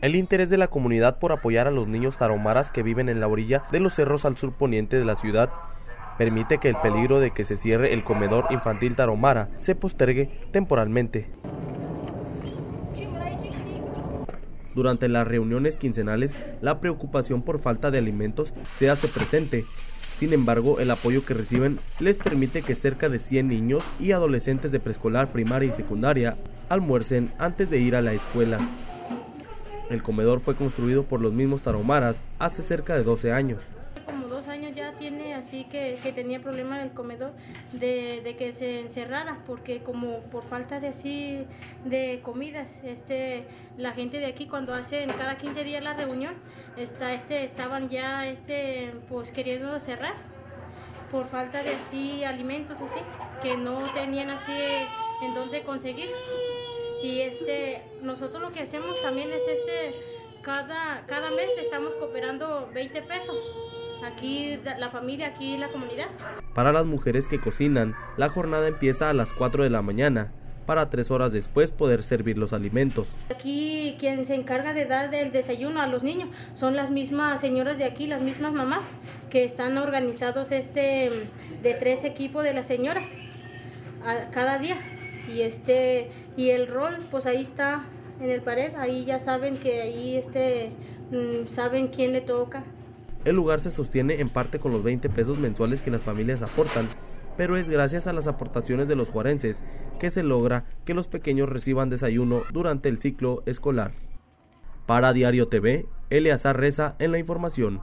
El interés de la comunidad por apoyar a los niños taromaras que viven en la orilla de los cerros al sur poniente de la ciudad permite que el peligro de que se cierre el comedor infantil taromara se postergue temporalmente. Durante las reuniones quincenales, la preocupación por falta de alimentos se hace presente. Sin embargo, el apoyo que reciben les permite que cerca de 100 niños y adolescentes de preescolar, primaria y secundaria almuercen antes de ir a la escuela. El comedor fue construido por los mismos taromaras hace cerca de 12 años. Como dos años ya tiene así que, que tenía problema en el comedor de, de, que se encerrara porque como por falta de así de comidas este la gente de aquí cuando hacen cada 15 días la reunión está este estaban ya este pues queriendo cerrar por falta de así alimentos así que no tenían así en dónde conseguir y este, nosotros lo que hacemos también es este, cada, cada mes estamos cooperando 20 pesos. Aquí la familia, aquí la comunidad. Para las mujeres que cocinan, la jornada empieza a las 4 de la mañana para tres horas después poder servir los alimentos. Aquí quien se encarga de dar el desayuno a los niños son las mismas señoras de aquí, las mismas mamás, que están organizados este de tres equipos de las señoras a, cada día y este y el rol pues ahí está en el pared ahí ya saben que ahí este mm, saben quién le toca el lugar se sostiene en parte con los 20 pesos mensuales que las familias aportan pero es gracias a las aportaciones de los juarenses que se logra que los pequeños reciban desayuno durante el ciclo escolar. Para Diario TV, Eleazar Reza en la información.